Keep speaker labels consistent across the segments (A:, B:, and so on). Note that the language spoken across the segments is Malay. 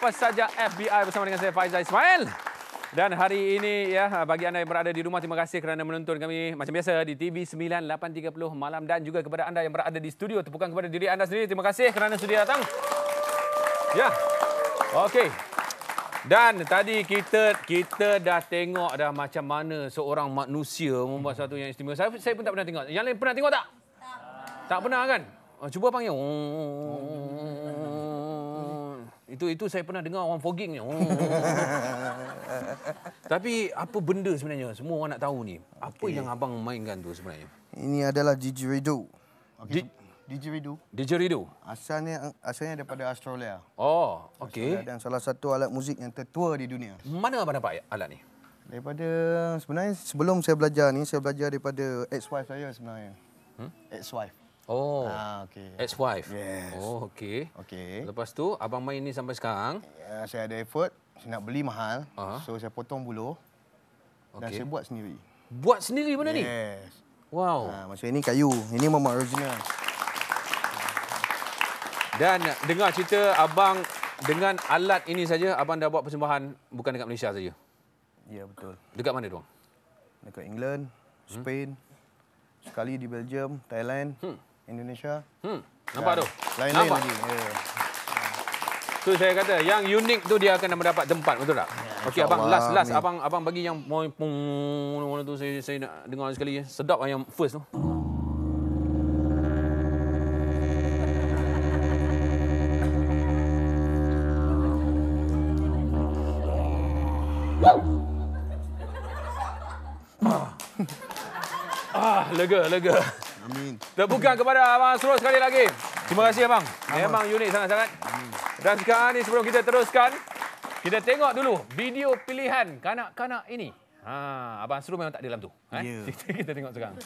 A: Apa Saja FBI
B: bersama dengan saya Faizal Ismail. Dan hari ini ya bagi anda yang berada di rumah terima kasih kerana menonton kami macam biasa di TV 9830 malam dan juga kepada anda yang berada di studio tepukan kepada diri anda sendiri terima kasih kerana sudi datang. Ya. Okey. Dan tadi kita kita dah tengok dah macam mana seorang manusia membuat satu yang istimewa. Saya saya pun tak pernah tengok. Yang lain pernah tengok tak? Tak pernah kan? Oh, cuba panggil. Itu itu saya pernah dengar orang fogging ni. Tapi apa benda sebenarnya? Semua orang nak tahu ni. Apa yang abang mainkan tu sebenarnya?
C: Ini adalah didgeridoo.
B: Di-
C: Didgeridoo
B: Didgeridoo.
C: asalnya asalnya daripada Australia.
B: Oh, okey.
C: Dan salah satu alat muzik yang tertua di dunia.
B: Mana abang dapat alat ni?
C: Daripada sebenarnya sebelum saya belajar ni saya belajar daripada ex-wife saya sebenarnya. Hmm? Ex-wife.
B: Oh,
C: Ah okey.
B: ex-wife.
C: Yes.
B: Oh, okey.
C: Okey.
B: Lepas tu abang main ni sampai sekarang.
C: Ya, saya ada effort, saya nak beli mahal.
B: Ah.
C: So saya potong buluh dan
B: Okey.
C: saya buat sendiri.
B: Buat sendiri benda ni?
C: Yes.
B: Wow.
C: Ha, macam ini kayu. Ini memang original.
B: Dan dengar cerita abang dengan alat ini saja abang dah buat persembahan bukan dekat Malaysia saja.
C: Ya betul.
B: Dekat mana tu?
C: Dekat England, Spain, sekali di Belgium, Thailand,
B: Hmm.
C: Indonesia.
B: Hmm, nampak tu?
C: Lain-lain
B: nampak?
C: lagi. Ya.
B: Tu saya kata yang unik tu dia akan mendapat tempat betul tak? Okey abang last last abang abang bagi yang mau pung mana tu saya saya nak dengar sekali sedap lah yang first tu. Ah, lega, lega.
C: Amin.
B: Tepukan kepada Abang Asrul sekali lagi. Terima kasih Abang. Memang unik sangat-sangat. Dan sekarang ni sebelum kita teruskan, kita tengok dulu video pilihan kanak-kanak ini. Ha, Abang Asrul memang tak ada dalam tu. Eh?
C: Ya.
B: Kita, kita tengok sekarang.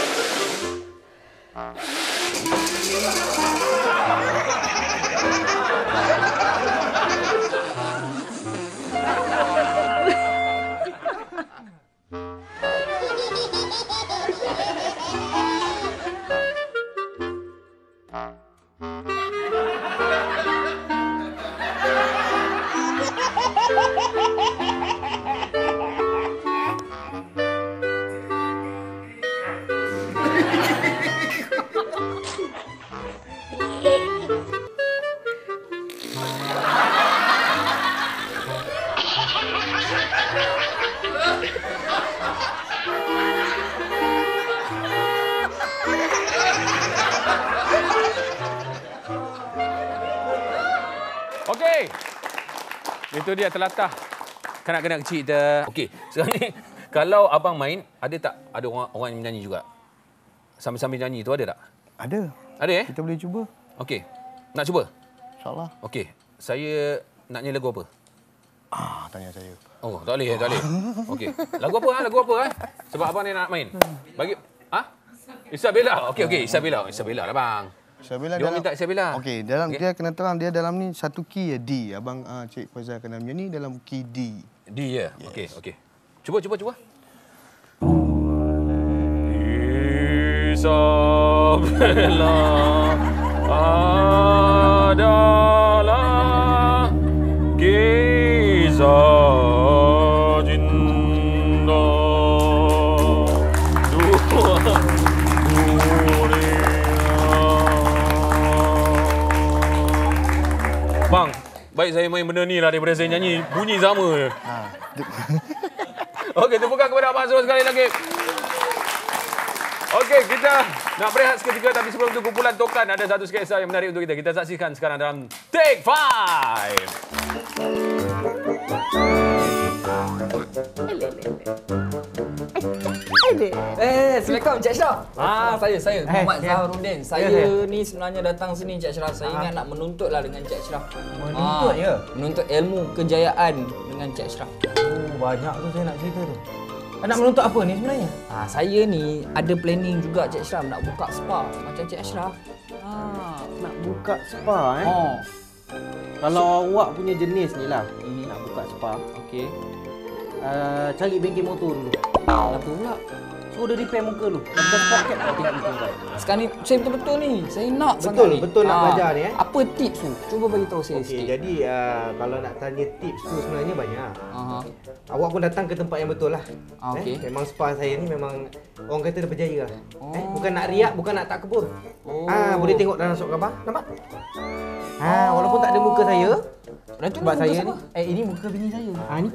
B: Okey. Dia telatah kanak-kanak kecil kita. Okey, sekarang ni kalau abang main, ada tak ada orang orang yang menyanyi juga? Sambil-sambil nyanyi tu ada tak?
C: Ada.
B: Ada eh?
C: Kita boleh cuba.
B: Okey. Nak cuba?
C: InsyaAllah.
B: Okey. Saya nak nyanyi lagu apa?
C: Ah, tanya saya.
B: Oh, tak boleh, tak boleh. Okey. Lagu apa ah? Lagu apa ah? Sebab abang ni nak main. Bagi ah? Isabella. Okey, okey, Isabella. Isabella lah bang.
C: Isabella
B: Dia orang minta Isabella.
C: Okey, dalam
B: Okey.
C: dia kena terang dia dalam ni satu key ya D. Abang uh, Cik Faizal kena menyanyi dalam key D.
B: Dia. Okey, okey. Cuba, cuba, cuba. Isabella adalah kisah baik saya main benda ni lah daripada saya nyanyi. Bunyi sama je.
C: Ha.
B: Okey, tepukan kepada Abang Azrul sekali lagi. Okey, kita nak berehat seketika tapi sebelum itu kumpulan tokan ada satu sketsa yang menarik untuk kita. Kita saksikan sekarang dalam Take Five.
D: Assalamualaikum Cik Ashraf. Ah, saya saya
E: Eh,
D: Muhammad
E: ya.
D: Zahrudin. Saya
E: Ya,
D: ni sebenarnya datang sini Cik Ashraf. Saya ingat nak menuntut lah dengan Cik Ashraf.
E: Menuntut,
D: Ah,
E: ya?
D: Menuntut ilmu kejayaan dengan Cik Ashraf.
E: Oh, banyak tu saya nak cerita tu. Nak menuntut apa ni sebenarnya?
D: Ah, saya ni ada planning juga Cik Ashraf nak buka spa macam Cik Ashraf. Ah.
E: Nak buka spa eh.
D: Oh.
E: Kalau awak punya jenis ni lah, ini nak buka spa,
D: Okey.
E: uh, cari bengkel motor dulu.
D: Apa pula?
E: Suruh dia repair muka dulu. Lepas poket kau tengok muka kau.
D: Sekarang ni saya betul-betul ni. Saya nak
F: Betul,
D: sangat ni.
F: betul nak
D: Ah,
F: belajar ni, eh?
D: Apa tips tu? Cuba bagi tahu saya
F: Okey,
D: sikit.
F: jadi uh, kalau nak tanya tips tu sebenarnya banyak.
D: Aha.
F: Awak pun datang ke tempat yang betul lah.
D: Ah, okey.
F: Eh, memang spa saya ni memang orang kata dah berjaya lah.
D: Oh.
F: Eh, bukan nak riak, bukan nak tak kebur.
D: Oh.
F: Ah, boleh tengok dalam surat khabar. Nampak? Ha, walaupun tak ada muka saya,
D: Berarti
F: sebab
D: ni
F: saya ni, eh ini muka bini saya. Ha ni.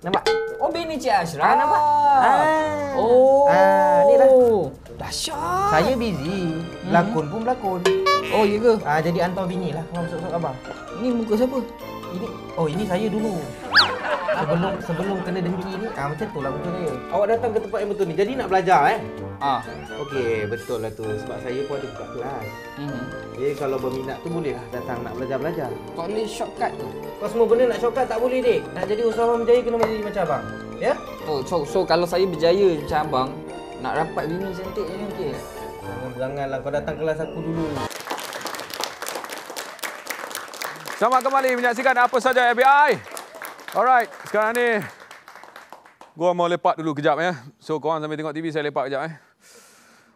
F: Nampak?
D: Oh, bini Cik Ashraf.
F: Ah, nampak? Ah.
D: Oh.
F: Ah, ni lah.
D: Dahsyat.
F: Saya busy. Berlakon pun berlakon.
D: Oh, ya ke?
F: Ah, jadi hantar bini lah kalau masuk surat khabar.
D: Ni muka siapa?
F: Ini oh ini saya dulu. Sebelum sebelum kena dengki ni, ah macam tu lah muka saya. Awak datang ke tempat yang betul ni. Jadi nak belajar eh?
D: Ah.
F: Okey, betul lah tu. Sebab saya pun ada buka kelas.
D: Hmm.
F: Jadi kalau berminat tu boleh lah datang nak belajar-belajar.
D: Kau boleh shortcut tu.
F: Kau semua benda nak shortcut tak boleh dek. Nak jadi usahawan berjaya kena jadi macam abang. Ya?
D: Oh, so, so kalau saya berjaya macam abang, nak dapat bini cantik ni okey.
F: Jangan berangan lah kau datang kelas aku dulu.
B: Selamat kembali menyaksikan apa saja FBI. Alright, sekarang ni gua mau lepak dulu kejap ya. So korang sambil tengok TV saya lepak kejap eh.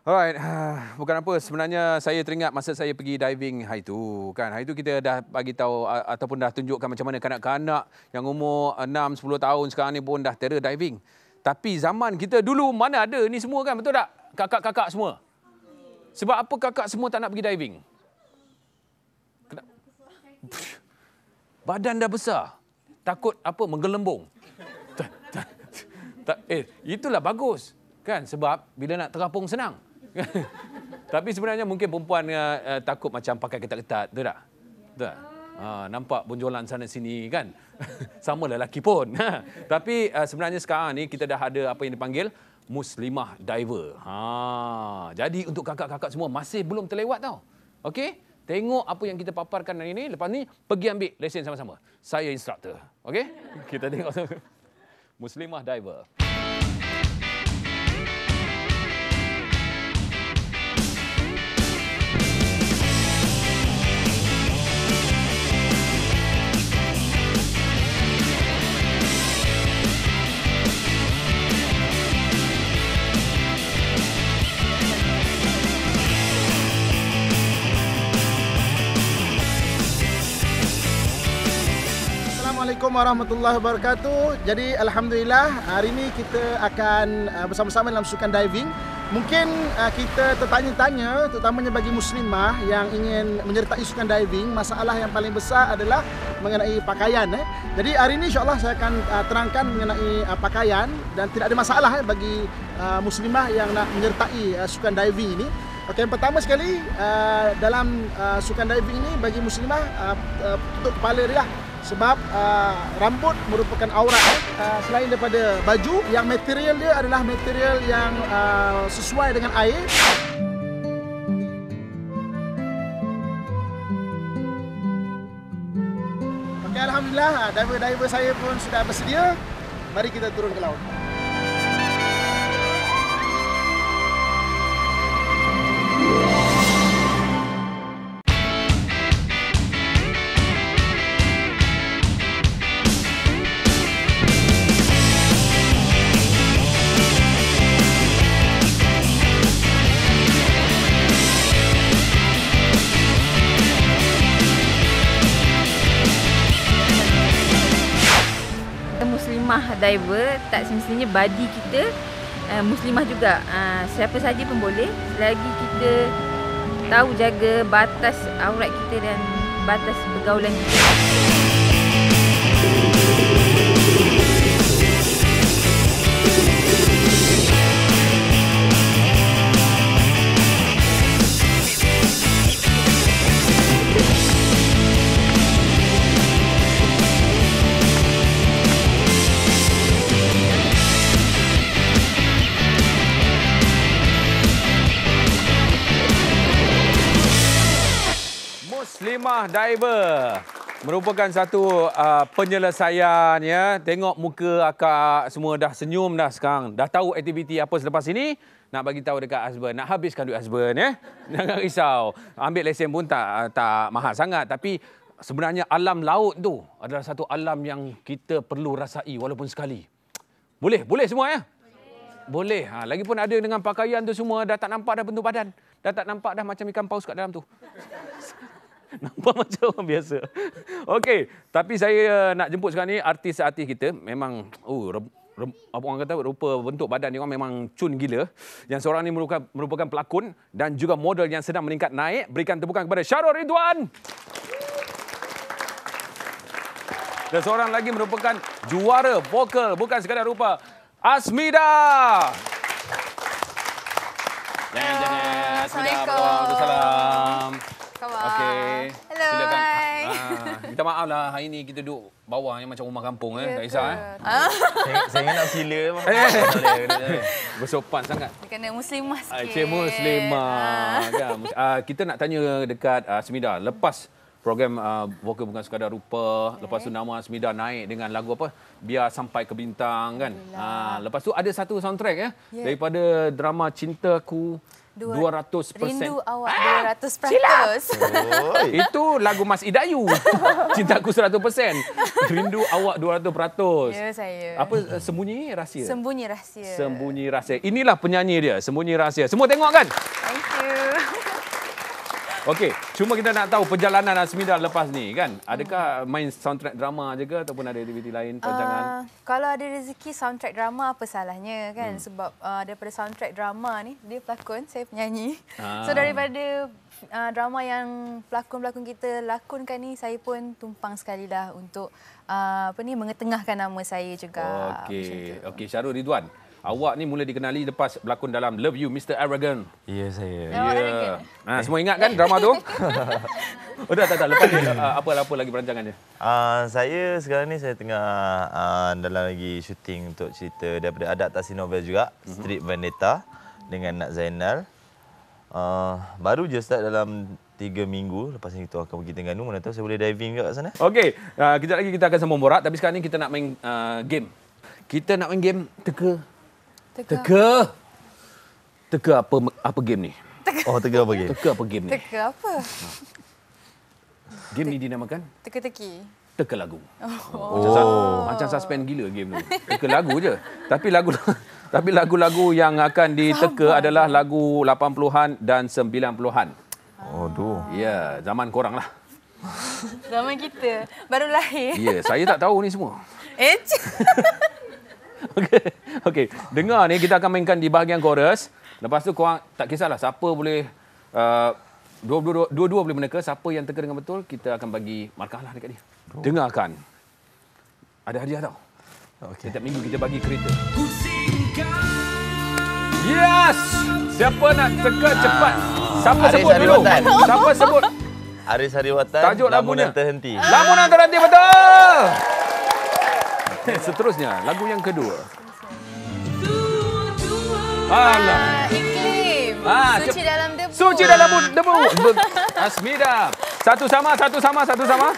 B: Alright, bukan apa sebenarnya saya teringat masa saya pergi diving hari tu kan. Hari tu kita dah bagi tahu ataupun dah tunjukkan macam mana kanak-kanak yang umur 6 10 tahun sekarang ni pun dah terror diving. Tapi zaman kita dulu mana ada ni semua kan betul tak? Kakak-kakak semua. Sebab apa kakak semua tak nak pergi diving? Badan dah besar. Takut apa menggelembung. Tak, tak, tak, eh, itulah bagus. Kan sebab bila nak terapung senang. Tapi sebenarnya mungkin perempuan uh, takut macam pakai ketat-ketat, betul tak? Betul tak? Ha, nampak bonjolan sana sini kan. Sama lelaki pun. Ha. Tapi uh, sebenarnya sekarang ni kita dah ada apa yang dipanggil muslimah diver. Ha, jadi untuk kakak-kakak semua masih belum terlewat tau. Okey? Tengok apa yang kita paparkan hari ini. Lepas ni pergi ambil lesen sama-sama. Saya instruktor. Okey? Kita tengok sama. Muslimah diver.
G: Assalamualaikum warahmatullahi wabarakatuh. Jadi alhamdulillah hari ini kita akan uh, bersama-sama dalam sukan diving. Mungkin uh, kita tertanya-tanya terutamanya bagi muslimah yang ingin menyertai sukan diving, masalah yang paling besar adalah mengenai pakaian eh. Jadi hari ini insya-Allah saya akan uh, terangkan mengenai pakaian dan tidak ada masalah eh, bagi muslimah yang nak menyertai sukan diving ini. Okey, pertama sekali dalam sukan diving ini bagi muslimah tutup kepala dia lah sebab uh, rambut merupakan aurat uh, selain daripada baju yang material dia adalah material yang uh, sesuai dengan air. Okey alhamdulillah diver-diver saya pun sudah bersedia. Mari kita turun ke laut
H: diver tak semestinya body kita uh, muslimah juga. Uh, siapa saja pun boleh. Selagi kita tahu jaga batas aurat kita dan batas pergaulan kita
B: Khemah Diver merupakan satu uh, penyelesaian ya. Tengok muka akak semua dah senyum dah sekarang. Dah tahu aktiviti apa selepas ini. Nak bagi tahu dekat husband, nak habiskan duit husband ya. Jangan risau. Ambil lesen pun tak tak mahal sangat tapi sebenarnya alam laut tu adalah satu alam yang kita perlu rasai walaupun sekali. Boleh, boleh semua ya? Boleh. Ha, lagipun ada dengan pakaian tu semua dah tak nampak dah bentuk badan. Dah tak nampak dah macam ikan paus kat dalam tu. Nampak macam orang biasa. Okey, tapi saya nak jemput sekarang ni artis-artis kita memang oh re, re, apa orang kata rupa bentuk badan dia orang memang cun gila. Yang seorang ni merupakan merupakan pelakon dan juga model yang sedang meningkat naik. Berikan tepukan kepada Syarul Ridwan. Dan seorang lagi merupakan juara vokal bukan sekadar rupa. Asmida.
H: Assalamualaikum.
B: Waalaikumsalam.
H: Khabar.
B: Okey.
H: Hello,
B: Silakan.
H: hai.
B: Ah, minta maaf lah hari ni kita duduk bawah yang macam rumah kampung eh.
H: Ya
B: tak kisah eh.
H: Ah,
I: Saya, saya nak sila mah.
B: Eh.
I: Boleh.
B: Bersopan sangat.
H: kena muslimah sikit.
B: Ah, Cik Muslimah. Kan? Ah, kita nak tanya dekat uh, Smida. Lepas program uh, Vokal Bukan Sekadar Rupa, okay. lepas tu nama Smida naik dengan lagu apa? Biar Sampai ke Bintang kan. Ah, lepas tu ada satu soundtrack ya
H: Ya.
B: daripada drama Cintaku
H: Dua-
B: 200%.
H: Rindu awak 200%.
I: Oi.
B: Itu lagu Mas Idayu. Cintaku 100%. Rindu awak 200%.
H: Ya, saya.
B: Apa uh, sembunyi rahsia?
H: Sembunyi rahsia.
B: Sembunyi rahsia. Inilah penyanyi dia, Sembunyi Rahsia. Semua tengok kan?
H: Thank you.
B: Okey, cuma kita nak tahu perjalanan Asmida lepas ni kan. Adakah main soundtrack drama je ke ataupun ada aktiviti lain perancangan?
H: Uh, kalau ada rezeki soundtrack drama apa salahnya kan
B: Hmm.
H: sebab uh, daripada soundtrack drama ni dia pelakon saya penyanyi.
B: Ah.
H: So daripada uh, drama yang pelakon-pelakon kita lakonkan ni saya pun tumpang sekali lah untuk uh, apa ni mengetengahkan nama saya juga.
B: Okey, okey Syarul Ridwan. Awak ni mula dikenali lepas berlakon dalam Love You Mr Arrogant.
I: Ya, saya.
H: Oh, Arrogant.
B: Ha, semua ingat kan drama tu? oh dah tak tak lepas ni uh, apa apa lagi perancangan dia?
I: Uh, saya sekarang ni saya tengah uh, dalam lagi syuting untuk cerita daripada adaptasi novel juga,
B: Mhm.
I: Street Vendetta dengan Nat Zainal. Uh, baru je start dalam tiga minggu. Lepas ni kita akan pergi Terengganu. Mana tahu saya boleh diving juga kat sana.
B: Okey, uh, kejap lagi kita akan sambung borak tapi sekarang ni kita nak main uh, game. Kita nak main game teka.
H: Teka.
B: Teka. Teka apa apa game ni?
I: Oh, tengah apa game?
B: Teka apa game ni?
H: Teka apa?
B: Game ni dinamakan
H: Teka-teki.
B: teka lagu. Oh. Macam, oh. macam suspend gila game tu. Teka lagu je. Tapi lagu tapi lagu-lagu yang akan diteka adalah lagu 80-an dan 90-an.
I: Oh, tu.
B: Ya, zaman korang lah.
H: Zaman kita baru lahir.
B: Ya, saya tak tahu ni semua.
H: Eh,
B: Okey. Okey, dengar ni kita akan mainkan di bahagian chorus. Lepas tu korang tak kisahlah siapa boleh uh, dua-dua dua-dua boleh meneka, siapa yang teka dengan betul kita akan bagi markah lah dekat dia. Dengarkan. Ada hadiah tau.
I: Okey.
B: Setiap minggu kita bagi kereta. Yes! Siapa nak teka cepat? Siapa
I: Aris
B: sebut dulu?
I: Hariwatan.
B: Siapa sebut?
I: Aris Hariwatan,
B: Tajuk lagunya.
I: Lamunan Terhenti.
B: Lamunan terhenti betul! Seterusnya, lagu yang kedua. Alah.
H: ah, iklim.
B: Ah,
H: Suci dalam debu.
B: Suci dalam bu- debu. Asmida. Satu sama, satu sama, satu sama.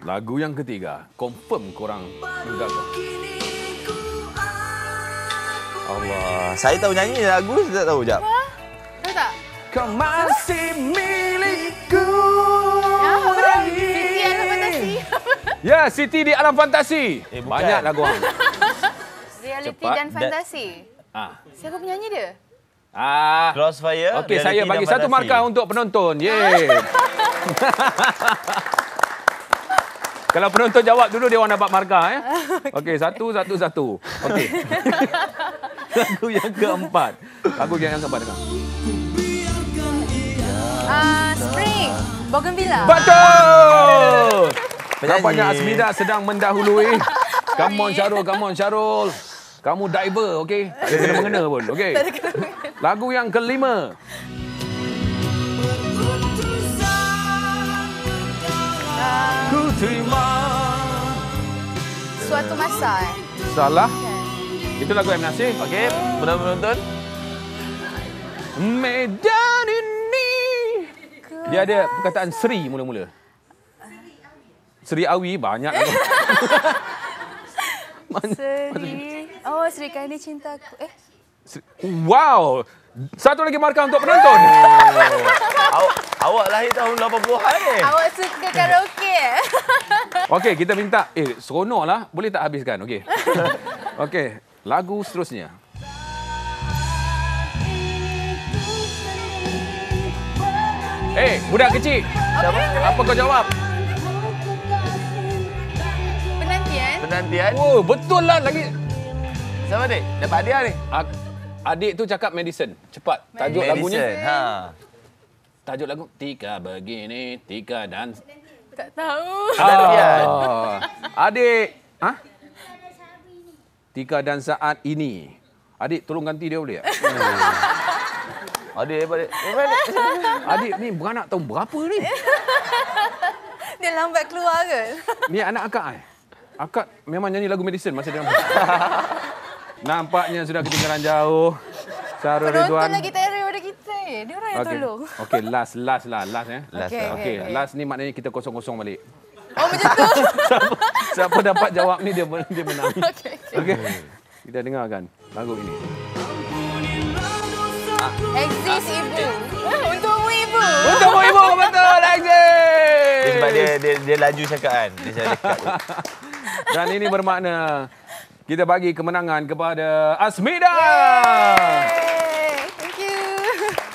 B: Lagu yang ketiga. Confirm korang menggagap.
I: Allah. Saya tahu nyanyi lagu, saya tak tahu. Jap.
H: Tahu tak?
B: Kau masih milikku. Ya, Siti di Alam Fantasi.
I: Eh, bukan.
B: Banyak lagu orang.
H: Reality
B: Cepat.
H: dan fantasi.
B: Ah.
H: Siapa penyanyi dia?
B: Ah.
I: Crossfire.
B: Okey, saya bagi satu
I: fantasi.
B: markah untuk penonton. Yeay. Kalau penonton jawab dulu dia orang dapat markah eh. Okey, satu satu satu. Okey. Lagu yang keempat. Lagu yang keempat dengar.
H: Ah, Spring. Bougainvillea.
B: Betul.
I: Penyanyi.
B: Nampaknya Asmida sedang mendahului. Come on Syarul, come on Syarul. Kamu diver, okey? Tak ada kena mengena pun, okey? Lagu yang kelima. Ku terima.
H: Suatu masa eh.
B: Salah. Itu lagu M. Nasir.
I: Okey, penonton.
B: Medan ini Dia ada perkataan Seri mula-mula. Seri Awi banyak.
J: Seri. Oh, Seri Kandi Cintaku. Eh,
B: Seri- wow. Satu lagi markah untuk penonton.
I: awak, awak lahir tahun 80-an ni.
J: awak suka karaoke? eh?
B: Okey, kita minta eh seronoklah. Boleh tak habiskan? Okey. Okey, lagu seterusnya. Eh, budak kecil. Apa kau jawab?
J: Penantian?
B: Oh, betul lah lagi.
I: Siapa ni? Dapat hadiah ni.
B: Adik tu cakap medicine. Cepat. Tajuk lagunya.
I: Medicine. Ha.
B: Tajuk lagu Tika begini, Tika dan
J: Tak tahu.
I: Penantian.
B: Ah. Adik, ha? Tika dan saat ini. Adik tolong ganti dia boleh tak?
I: Adik hebat. Hebat.
B: Adik ni beranak tahun berapa ni?
J: Dia lambat keluar ke?
B: Ni anak akak eh? Akak memang nyanyi lagu medicine masa dia Nampaknya sudah ketinggalan jauh.
J: Penonton
B: Ridwan.
J: lagi terror daripada kita. eh. Dia orang yang
B: Okey.
J: tolong.
B: Okey, last last lah, last eh.
I: Last
J: Okey,
I: lah.
B: Okey,
J: okey.
B: last ni maknanya kita kosong-kosong balik.
J: Oh, macam tu?
B: siapa, siapa dapat jawab ni dia dia menang.
J: Okey.
B: Okey. Kita dengarkan lagu ini.
J: Exist ibu. Untukmu ibu.
B: Untuk ibu betul.
I: Dia sebab dia, dia, dia laju cakap kan. Dia cakap.
B: Dan ini bermakna kita bagi kemenangan kepada Asmida.
J: Thank you.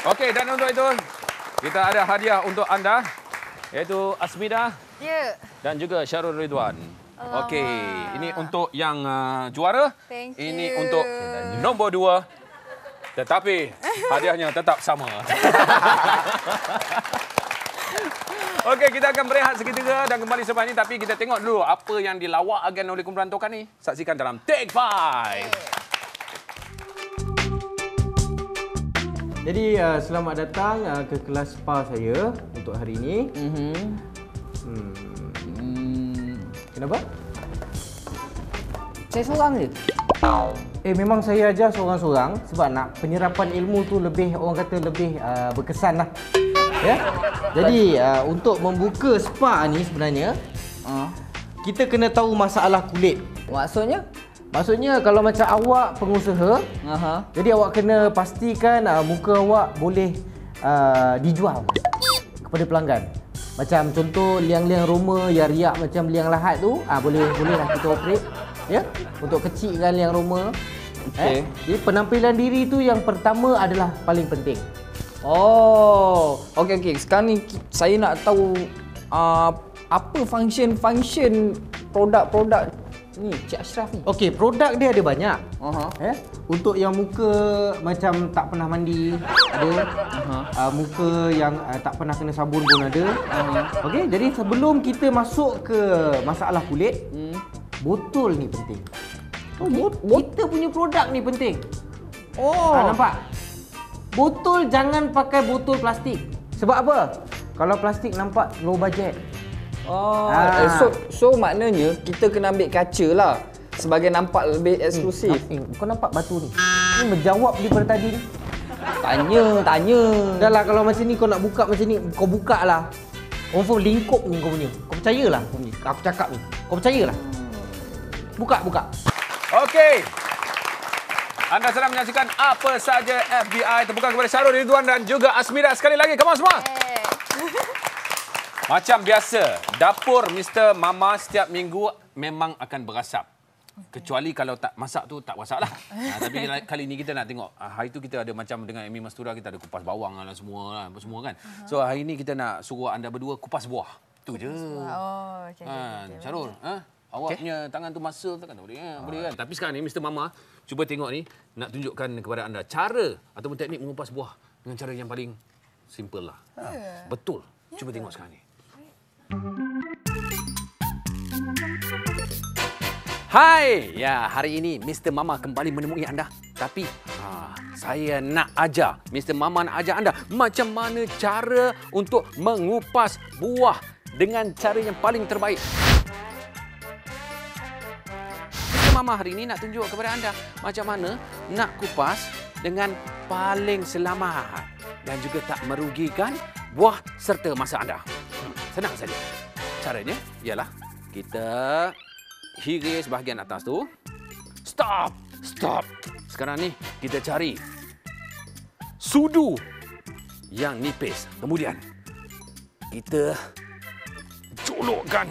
B: Okey, dan untuk itu kita ada hadiah untuk anda iaitu Asmida
J: Ya.
B: dan juga Syarul Ridwan.
J: Alamak.
B: Okey, ini untuk yang uh, juara.
J: Thank
B: Ini
J: you.
B: untuk nombor dua. Tetapi hadiahnya tetap sama. Okey, kita akan berehat seketika dan kembali selepas ini. Tapi kita tengok dulu apa yang dilawakkan oleh kumpulan Tokan ni. Saksikan dalam Take Five.
F: Jadi uh, selamat datang uh, ke kelas spa saya untuk hari ini.
D: Mhm.
F: Hmm.
D: Hmm,
F: Kenapa?
D: saya seorang je.
F: Eh memang saya ajar seorang-seorang sebab nak penyerapan ilmu tu lebih orang kata lebih uh, berkesan lah. Ya. Jadi uh, untuk membuka spa ni sebenarnya
D: Ah,
F: kita kena tahu masalah kulit.
D: maksudnya?
F: Maksudnya kalau macam awak pengusaha,
D: Aha.
F: jadi awak kena pastikan uh, muka awak boleh uh, dijual kepada pelanggan. Macam contoh liang-liang Roma yang riak macam liang lahat tu, ah boleh bolehlah kita operate ya untuk kecilkan liang Roma.
D: Okey.
F: Jadi penampilan diri tu yang pertama adalah paling penting.
D: Oh, okey okey. Sekarang ni saya nak tahu uh, apa function-function produk-produk ni Cik Ashraf ni.
F: Okey, produk dia ada banyak.
D: Aha.
F: Eh, untuk yang muka macam tak pernah mandi ada.
D: Aha.
F: Uh, muka yang uh, tak pernah kena sabun pun ada.
D: Aha.
F: Okey, jadi sebelum kita masuk ke masalah kulit,
D: Hmm.
F: botol ni penting.
D: Oh, bot-
F: Kita punya produk ni penting.
D: Oh.
F: Ha, nampak? Botol jangan pakai botol plastik. Sebab apa? Kalau plastik nampak low budget.
D: Oh, eh, so so maknanya kita kena ambil kaca lah sebagai nampak lebih eksklusif.
F: Eh, kau nampak batu ni? Ni menjawab daripada tadi ni.
D: Tanya, tanya.
F: Dah lah kalau macam ni kau nak buka macam ni, kau buka lah. Confirm lingkup ni kau punya. Kau percayalah kau punya. Aku cakap ni. Kau percayalah. Buka, buka.
B: Okey. Anda sedang menyaksikan apa saja FBI. Terbuka kepada Syarul Ridwan dan juga Asmira sekali lagi. Come on semua.
J: Hey.
B: Macam biasa, dapur Mr. Mama setiap minggu memang akan berasap. Kecuali kalau tak masak tu tak masak lah. Ha, tapi kali ni kita nak tengok. Ha, hari tu kita ada macam dengan Amy Mastura kita ada kupas bawang lah semua lah, semua kan. So hari ni kita nak suruh anda berdua kupas buah. Tu je.
J: Oh, okay,
B: Ha,
J: okay, okay.
B: Syarul, ha? Awak punya tangan tu muscle tak kan boleh, ha? boleh kan? Tapi sekarang ni Mr. Mama cuba tengok ni nak tunjukkan kepada anda cara ataupun teknik mengupas buah dengan cara yang paling simple lah. Ha. Betul. Cuba tengok sekarang ni. Hai, ya hari ini Mr. Mama kembali menemui anda. Tapi ha, saya nak ajar, Mr. Mama nak ajar anda macam mana cara untuk mengupas buah dengan cara yang paling terbaik. Mama hari ini nak tunjuk kepada anda macam mana nak kupas dengan paling selamat dan juga tak merugikan buah serta masa anda. Hmm, senang saja. Caranya ialah kita hiris bahagian atas tu. Stop! Stop! Sekarang ni kita cari sudu yang nipis. Kemudian kita colokkan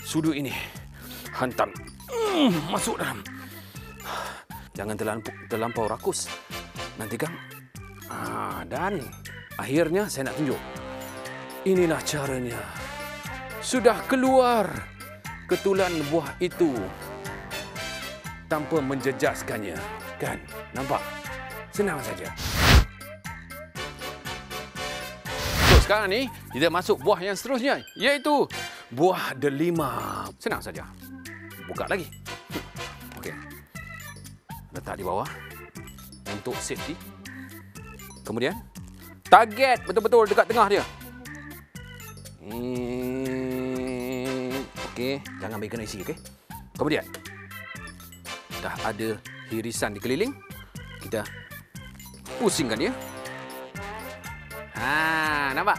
B: sudu ini. Hantam mm, masuk dalam. Jangan terlampau, terlampau rakus. Nanti kan. Ah, dan akhirnya saya nak tunjuk. Inilah caranya. Sudah keluar ketulan buah itu tanpa menjejaskannya. Kan? Nampak? Senang saja. So, sekarang ni kita masuk buah yang seterusnya iaitu buah delima. Senang saja. Buka lagi. Okey. Letak di bawah untuk safety. Kemudian target betul-betul dekat tengah dia. Hmm, okey, jangan bagi kena isi okey. Kemudian dah ada hirisan di keliling. Kita pusingkan dia. Ha, nampak?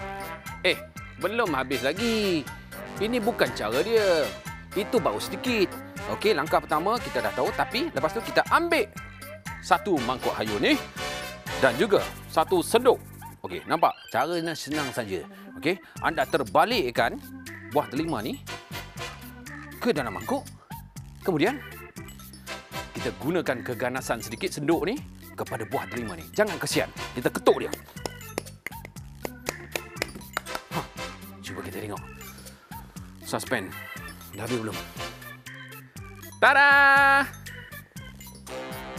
B: Eh, belum habis lagi. Ini bukan cara dia. Itu baru sedikit. Okey, langkah pertama kita dah tahu tapi lepas tu kita ambil satu mangkuk hayur ni dan juga satu sendok. Okey, nampak? Caranya senang saja. Okey, anda terbalikkan buah delima ni ke dalam mangkuk. Kemudian kita gunakan keganasan sedikit sendok ni kepada buah delima ni. Jangan kesian. Kita ketuk dia. Ha, cuba kita tengok. Suspend. Dah habis belum? Tada!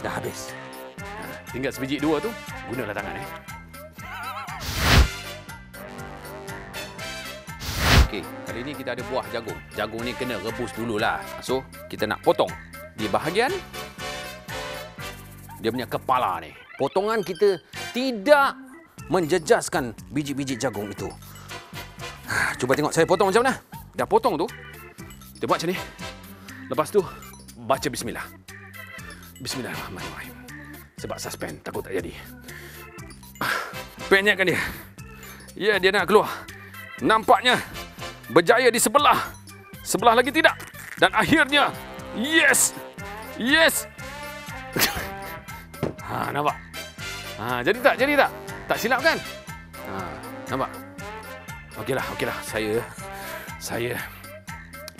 B: Dah habis. Ha, tinggal sebiji dua tu, gunalah tangan eh. Okey, kali ini kita ada buah jagung. Jagung ni kena rebus dululah. So, kita nak potong di bahagian dia punya kepala ni. Potongan kita tidak menjejaskan biji-biji jagung itu. Ha, Cuba tengok saya potong macam mana. Dah potong tu, kita buat macam ni. Lepas tu, baca bismillah. Bismillahirrahmanirrahim. Sebab suspend, takut tak jadi. Penyekkan dia. Ya, dia nak keluar. Nampaknya berjaya di sebelah. Sebelah lagi tidak. Dan akhirnya, yes! Yes! ha, nampak? Ha, jadi tak? Jadi tak? Tak silap kan? Ha, nampak? Okeylah, okeylah. Saya saya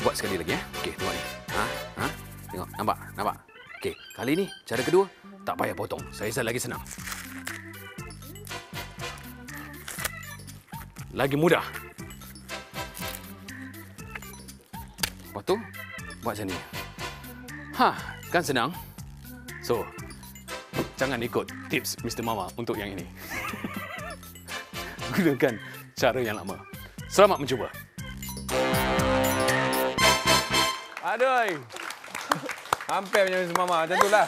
B: buat sekali lagi ya. Okey, tengok ni. Ha? Ha? Tengok, nampak? Nampak? Okey, kali ni cara kedua tak payah potong. Saya rasa lagi senang. Lagi mudah. Lepas tu, buat macam ni. Ha, kan senang? So, jangan ikut tips Mr. Mama untuk yang ini. Gunakan cara yang lama. Selamat mencuba. Aduh. Hampir macam Mr. Mama. Macam itulah.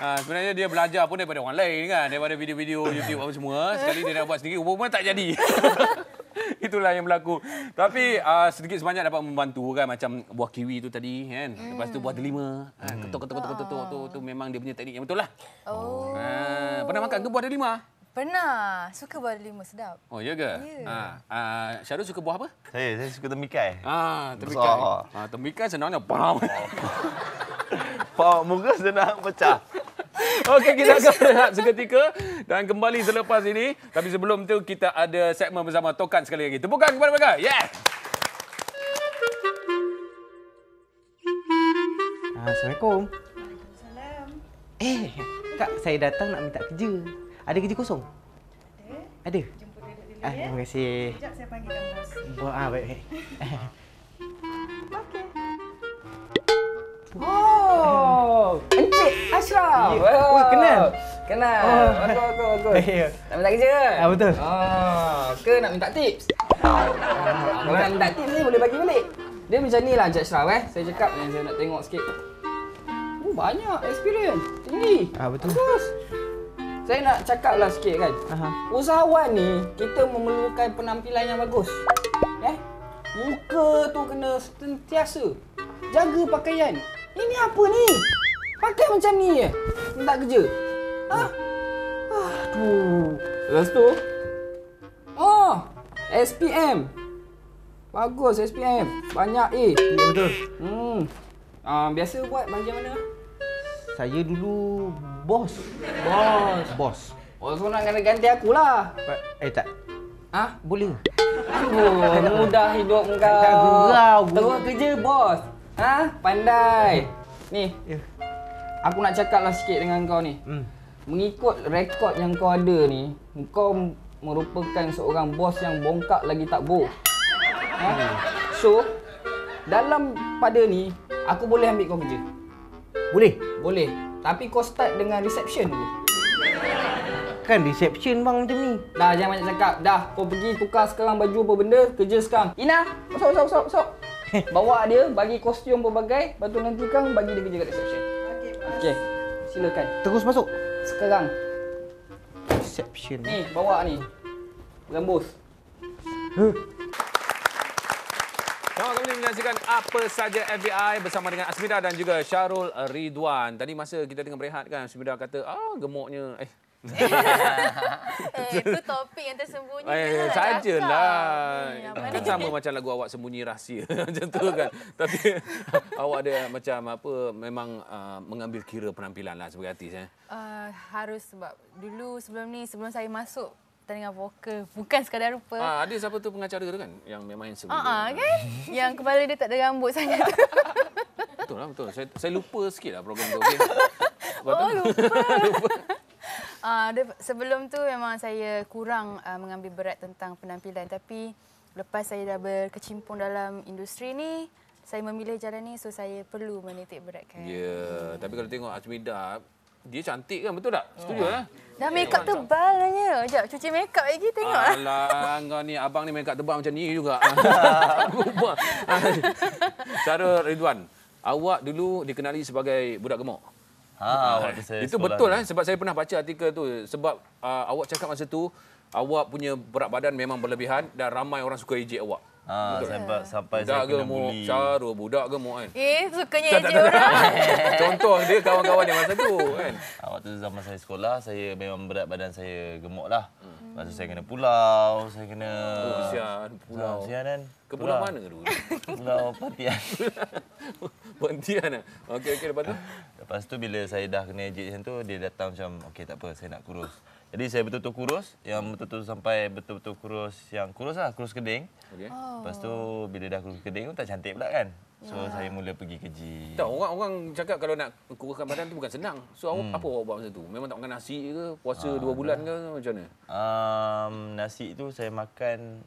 B: Ha, sebenarnya dia belajar pun daripada orang lain kan. Daripada video-video YouTube apa semua. Sekali dia nak buat sendiri, rupa tak jadi. Itulah yang berlaku. Tapi uh, sedikit sebanyak dapat membantu kan. Macam buah kiwi tu tadi kan. Lepas tu buah delima. Ha, ketuk-ketuk-ketuk tu, tu memang dia punya teknik yang betul lah.
J: Oh.
B: Ha, pernah makan ke buah delima?
J: Pernah. Suka buah delima sedap.
B: Oh, ya ke?
J: Ya.
B: Ha, uh, Syarul suka buah apa?
I: Saya, saya suka temikai.
B: Ah, temikai.
I: Besar.
B: Ah, temikai senangnya pam.
I: Pak muka senang pecah.
B: Okey, kita akan berehat seketika dan kembali selepas ini. Tapi sebelum tu kita ada segmen bersama Tokan sekali lagi. Tepukan kepada mereka. Yeah.
F: Ah, Assalamualaikum. Eh, Kak, saya datang nak minta kerja. Ada kerja kosong? Ada. Ada. Ah, terima kasih.
K: Sekejap saya panggilkan bos.
F: Buat ah, baik. baik.
D: Oh, Encik Ashraf.
F: Ya. Oh, kenal?
D: Kenal.
F: Oh.
D: Bagus, bagus, bagus.
F: Ya.
D: Nak minta kerja ke?
F: Ah, betul.
D: Oh, ke nak minta tips? Ah, Kalau nak minta tips ni boleh bagi balik. Dia macam ni lah Encik Ashraf eh. Saya cakap ni, saya nak tengok sikit. Oh, banyak experience. Tinggi.
F: Ah, betul.
D: Bagus. Saya nak cakap lah sikit kan.
F: Aha.
D: Usahawan ni, kita memerlukan penampilan yang bagus. Eh? Muka tu kena sentiasa. Jaga pakaian. Ini apa ni? Pakai macam ni je. Minta kerja. Ha? Aduh. Lepas tu, Oh, SPM. Bagus SPM. Banyak A.
E: Ya betul.
D: Hmm. Ah, biasa buat bahagian mana?
E: Saya dulu bos.
D: Bos.
E: Bos.
D: Oh, so nak kena ganti aku lah.
E: Eh tak.
D: Ah,
E: Boleh.
D: Aduh, mudah hidup kau.
E: Tak gurau.
D: Terus kerja, bos. Ha? Pandai. Ni,
E: Ya.
D: aku nak cakap lah sikit dengan kau ni.
E: Hmm.
D: Mengikut rekod yang kau ada ni, kau merupakan seorang bos yang bongkak lagi tak go. Ha? So, dalam pada ni, aku boleh ambil kau kerja.
E: Boleh.
D: Boleh. Tapi kau start dengan reception dulu.
E: Kan reception bang macam ni.
D: Dah, jangan banyak cakap. Dah, kau pergi tukar sekarang baju apa benda, kerja sekarang. Ina, masuk, masuk, masuk, masuk. Bawa dia, bagi kostum berbagai, lepas tu nanti kang bagi dia kerja kat reception. Okey, Okey, silakan.
E: Terus masuk.
D: Sekarang,
E: Reception.
D: ni, bawa ni. Rembus.
B: Kembali menyaksikan Apa Saja FBI bersama dengan Asmira dan juga Syarul Ridwan. Tadi masa kita tengah berehat kan, Asmira kata, ah gemuknya. Eh,
J: Eh, itu topik yang tersembunyi.
B: Eh,
J: Janganlah
B: sajalah.
J: Hmm,
B: Kan
J: ni?
B: sama macam lagu awak sembunyi rahsia macam tu kan. Tapi awak ada macam apa memang uh, mengambil kira penampilan lah sebagai artis eh.
J: Uh, harus sebab dulu sebelum ni, sebelum saya masuk pertandingan vokal, bukan sekadar rupa.
B: Ah, ada siapa tu pengacara tu kan yang memang handsome.
J: Ah,
B: dia.
J: uh kan? Yang kepala dia tak ada rambut sangat tu.
B: Betul lah betul. Saya saya lupa sikit lah program tu. Okay?
J: Oh, lupa. Ah, uh, sebelum tu memang saya kurang uh, mengambil berat tentang penampilan tapi lepas saya dah berkecimpung dalam industri ni, saya memilih jalan ni so saya perlu menitik beratkan.
B: Ya, yeah. tapi kalau tengok Asmida dia cantik kan betul tak? Setuju lah.
J: Dah make up tebal nya. Sekejap cuci make up lagi tengok lah.
B: Alah, kau ni abang ni make up tebal macam ni juga. Berubah. Cara Ridwan, awak dulu dikenali sebagai budak gemuk.
I: Ha, waktu saya
B: Itu betul
I: ni.
B: eh sebab saya pernah baca artikel tu sebab uh, awak cakap masa tu awak punya berat badan memang berlebihan dan ramai orang suka ejek awak.
I: Ha, sampai sampai
B: Budak
I: saya kena
B: gemuk,
I: bully.
B: Syarul budak gemuk kan.
J: Eh, sukanya
B: Tak, tak, tak, tak.
J: orang.
B: Contoh dia kawan-kawan dia masa tu kan.
I: Ha, waktu zaman saya sekolah, saya memang berat badan saya gemuk lah. Lepas tu saya kena pulau, saya kena...
B: Oh, kesian, pulau.
I: Ha, kesian kan?
B: Ke pulau mana dulu?
I: Pulau Patian.
B: Pontian ah. Okey okey lepas tu.
I: Lepas tu bila saya dah kena ejek macam tu, dia datang macam, okey tak apa, saya nak kurus. Jadi saya betul-betul kurus, yang betul-betul sampai betul-betul kurus, yang kurus lah, kurus keding.
B: Okey.
I: Lepas tu bila dah kurus keding tu tak cantik pula kan. So saya mula pergi ke gym.
B: Tak, orang-orang cakap kalau nak kuruskan badan tu bukan senang. So awak apa awak buat masa tu? Memang tak makan nasi ke? Puasa dua bulan ke macam mana?
I: Um, nasi tu saya makan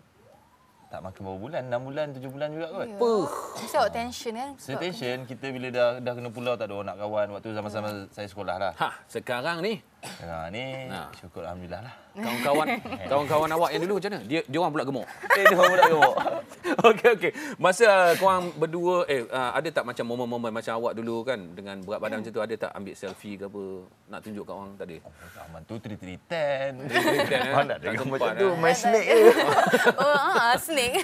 I: tak makan berapa bulan, 6 bulan, 7 bulan juga kot.
J: Apa? Mesti awak tension kan?
I: Saya tension, kita bila dah dah kena pulau tak ada orang nak kawan waktu zaman-zaman saya sekolah lah.
B: Ha, sekarang ni
I: Ha, ni
B: Ha.
I: syukur Alhamdulillah lah.
B: kawan-kawan kawan-kawan awak yang dulu macam mana? Dia dia orang pula gemuk.
I: Eh, dia orang budak gemuk.
B: Okey okey. Masa uh, korang berdua eh uh, ada tak macam momen-momen macam awak dulu kan dengan berat badan macam tu ada tak ambil selfie ke apa nak tunjuk kat orang tak ada?
I: Zaman tu tri-tri-ten.
B: Tri-tri-ten, eh?
I: Mana ada macam tu,
B: eh?
I: main snake.
J: Oh, ah, snake.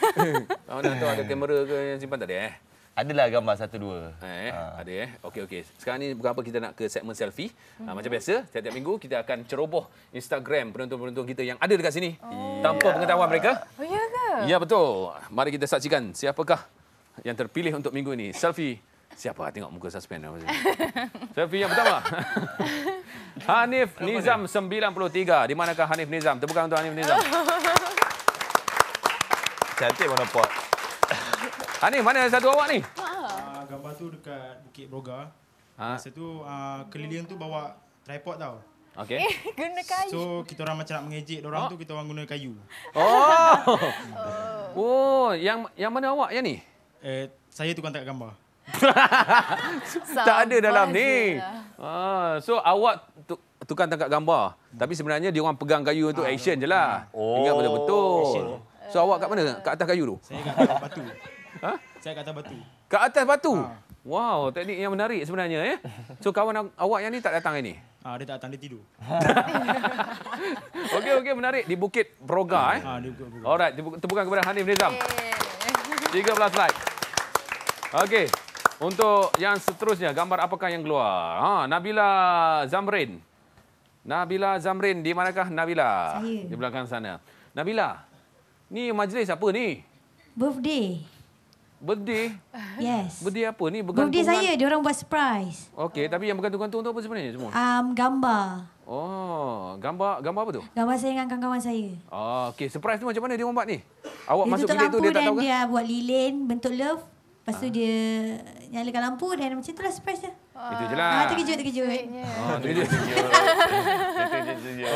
B: Awak nak tahu ada kamera ke yang simpan tak ada eh?
I: Adalah gambar satu dua.
B: Eh,
I: Ha.
B: ada eh. Okey okey. Sekarang ni berapa kita nak ke segmen selfie. Ha, macam biasa, tiap-tiap minggu kita akan ceroboh Instagram penonton-penonton kita yang ada dekat sini tanpa pengetahuan mereka.
J: Oh, ya ke?
B: Ya betul. Mari kita saksikan siapakah yang terpilih untuk minggu ini. Selfie Siapa? Tengok muka suspend. apa? Selfie yang pertama. Hanif Nizam 93. Di manakah Hanif Nizam? Tepukan untuk Hanif Nizam.
I: Cantik mana pot.
B: Hanif, mana satu awak ni?
K: Uh, gambar tu dekat Bukit Broga.
B: Ha?
K: Masa tu uh, keliling tu bawa tripod tau.
B: Okey.
J: Guna kayu.
K: So kita orang macam nak mengejek orang tu kita orang guna kayu.
B: Oh. Oh, yang yang mana awak yang ni?
K: Eh saya tukang tak gambar.
B: tak ada dalam ni.
J: lah.
B: Ah, so awak tu, tukang tangkap gambar. Tapi sebenarnya dia orang pegang kayu untuk action je lah.
I: Oh.
B: Ingat betul-betul. So awak kat mana? Kat atas kayu tu?
K: Saya kat atas batu.
B: Ha?
K: Saya kat atas batu.
B: Kat atas batu?
K: Ha.
B: Wow, teknik yang menarik sebenarnya ya. So kawan aw- awak yang ni tak datang hari ni?
K: Ah dia tak datang dia tidur.
B: Okey okey menarik di Bukit Broga eh.
K: Ah dia buka buka.
B: Alright, tepu- tepukan kepada Hanif Nizam.
J: Eh.
B: 13 like. Okey. Untuk yang seterusnya, gambar apakah yang keluar? Ha, Nabila Zamrin. Nabila Zamrin, di manakah Nabila?
L: Saya.
B: Di belakang sana. Nabila, Ni majlis apa ni?
L: Birthday.
B: Birthday?
L: Yes.
B: Birthday apa ni? Bergantungan?
L: Birthday saya, dia orang buat surprise.
B: Okey, tapi yang bergantung-gantung tu apa sebenarnya semua?
L: Um, gambar.
B: Oh, gambar gambar apa tu?
L: Gambar saya dengan kawan-kawan saya.
B: Oh, okey. Surprise tu macam mana dia orang buat ni? Awak
L: dia
B: masuk bilik
L: lampu
B: tu dia tak tahu ke?
L: dia buat lilin bentuk love. Lepas
B: Ah.
L: tu dia nyalakan lampu dan macam itulah surprise dia.
B: Itu je lah.
L: Ah, terkejut, terkejut.
B: Oh, terkejut.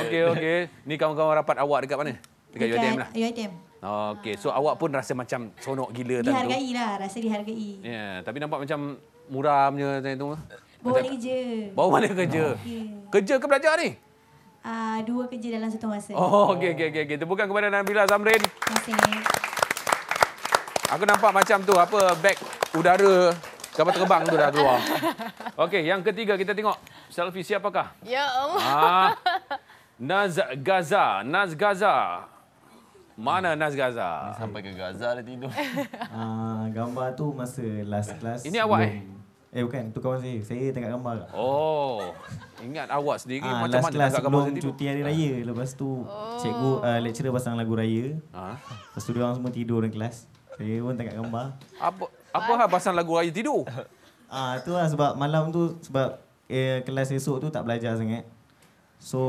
B: Okey, okey. Ni kawan-kawan rapat awak dekat mana? Dekat UiTM lah.
L: UiTM.
B: Okey. So awak pun rasa macam sonok gila time tu.
L: Dihargai lah, rasa dihargai.
B: Ya, yeah, tapi nampak macam murah punya tu.
L: Bawa balik kerja.
B: Bawa balik kerja.
L: Ya.
B: Kerja ke belajar ni?
L: Ah, dua kerja dalam satu masa.
B: Oh, okey okey okey. Okay. Tepukan kepada Nabila Zamrin.
L: Terima kasih.
B: Aku nampak macam tu apa beg udara kapal terbang tu dah keluar. Okey, yang ketiga kita tengok selfie siapakah?
J: Ya Allah.
B: Ah. Naz Gaza, Naz Gaza. Mana Naz Gaza?
I: Sampai ke Gaza dah tidur.
M: Ah, gambar tu masa last class.
B: Ini awak eh?
M: Eh bukan, tu kawan saya. Saya tengok gambar.
B: Oh. Ingat awak sendiri
M: Ah,
B: macam
M: last
B: mana agak gambar
M: sebelum
B: sendiri?
M: cuti hari raya. Lepas tu
J: Oh.
M: cikgu uh, lecturer pasang lagu raya.
B: Ha?
M: Lepas tu dia orang semua tidur dalam kelas. Saya pun tengok gambar.
B: Apa apa hal pasang lagu raya tidur?
M: Ah, tu lah sebab malam tu sebab eh, kelas esok tu tak belajar sangat. So,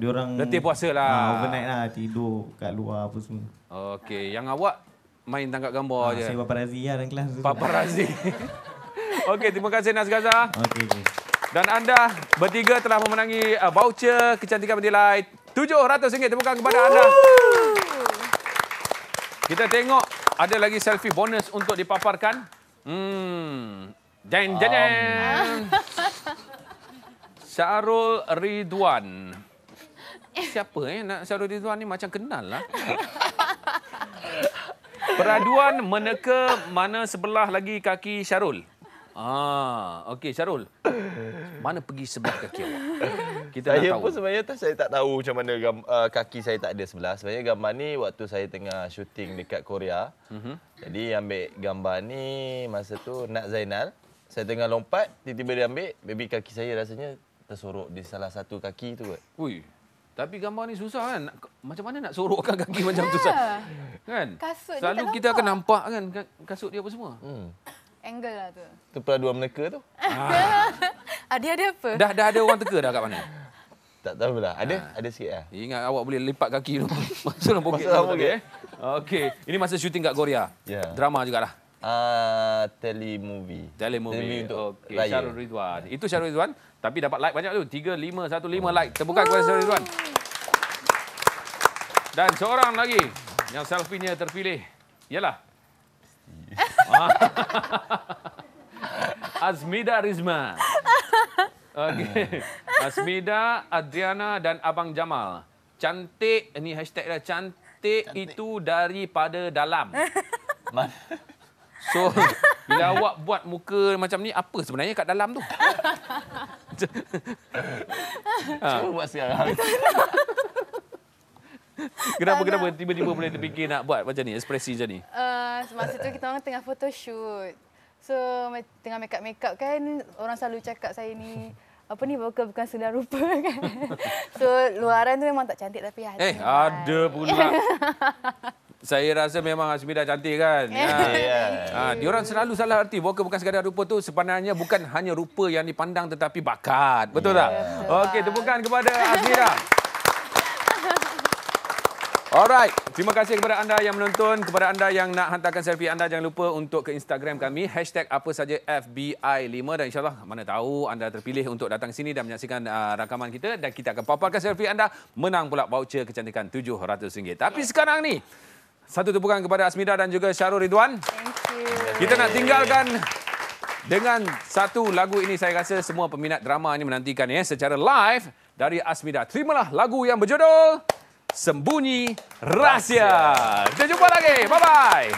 M: dia orang
B: Letih puasa lah.
M: Ah, overnight lah tidur kat luar apa semua.
B: Okey, yang awak main tangkap gambar
M: Ah,
B: je.
M: saya paparazzi lah dalam kelas tu.
B: Paparazzi. Okey, terima kasih Naz Gaza.
M: Okey, okey.
B: Dan anda bertiga telah memenangi uh, voucher kecantikan berdilai RM700 tepukan kepada anda. Kita tengok ada lagi selfie bonus untuk dipaparkan. Hmm. Dan dan dan. Syarul Ridwan. Siapa eh nak Syarul Ridwan ni macam kenal lah. Peraduan meneka mana sebelah lagi kaki Syarul. Ah, okey Syarul. Mana pergi sebelah kaki awak? Kita
I: saya
B: tahu.
I: pun sebenarnya tu saya tak tahu macam mana gam, uh, kaki saya tak ada sebelah. Sebenarnya gambar ni waktu saya tengah syuting dekat Korea.
B: Mhm.
I: Jadi ambil gambar ni masa tu Nak Zainal. Saya tengah lompat, tiba-tiba dia ambil, baby kaki saya rasanya tersorok di salah satu kaki tu. kot.
B: Ui. Tapi gambar ni susah kan? Nak, macam mana nak sorokkan kaki macam tu? Sat? Kan?
J: Kasut dia
B: Selalu
J: tak
B: kita akan nampak kan ka- kasut dia apa semua.
I: Hmm.
J: Angle lah tu.
I: Tu peraduan mereka tu.
J: Ada ada apa?
B: Dah dah ada orang teka dah kat mana?
I: Tak tahu lah. Ada? Ada sikit lah.
B: Ingat awak boleh lipat kaki tu. Masuk dalam poket.
I: Masuk dalam poket.
B: eh. Okey. Ini masa syuting kat Korea.
I: Ya.
B: Drama jugalah.
I: Ah, telemovie.
B: Telemovie.
I: Telemovie untuk
B: Okey,
I: raya.
B: Syarul Ridwan. Itu Syarul Ridwan. Tapi dapat like banyak tu. 3515 like. Tepukan kepada Syarul Ridwan. Dan seorang lagi yang selfie-nya terpilih. Ialah. Ah. Azmida Rizma. Okey. Azmida, Adriana dan Abang Jamal. Cantik, ini hashtag dah. Cantik, itu daripada dalam.
I: Mana?
B: So, bila awak buat muka macam ni, apa sebenarnya kat dalam tu? ha.
I: Cuba buat sekarang.
B: Kenapa, kenapa tiba-tiba boleh terfikir nak buat macam ni, ekspresi macam ni?
J: Uh, masa tu kita orang tengah photoshoot. So ma- tengah make up make up kan orang selalu cakap saya ni apa ni bukan bukan sedar rupa kan. So luaran tu memang tak cantik tapi hati.
B: Eh, ada pula. Saya rasa memang Asmida cantik kan. Ya.
I: Ya.
B: Ha, diorang selalu salah arti. Bukan bukan sekadar rupa tu sebenarnya bukan hanya rupa yang dipandang tetapi bakat. Betul tak? Okey, tepukan kepada Asmida. Alright, terima kasih kepada anda yang menonton. Kepada anda yang nak hantarkan selfie anda, jangan lupa untuk ke Instagram kami. Hashtag apa saja FBI5 dan insyaAllah mana tahu anda terpilih untuk datang sini dan menyaksikan uh, rakaman kita. Dan kita akan paparkan selfie anda. Menang pula voucher kecantikan RM700. Tapi sekarang ni, satu tepukan kepada Asmida dan juga Syarul Ridwan.
J: Thank you.
B: Kita nak tinggalkan dengan satu lagu ini saya rasa semua peminat drama ini menantikan ya secara live dari Asmida. Terimalah lagu yang berjudul Sembunyi Rahsia. Kita jumpa lagi. Bye bye.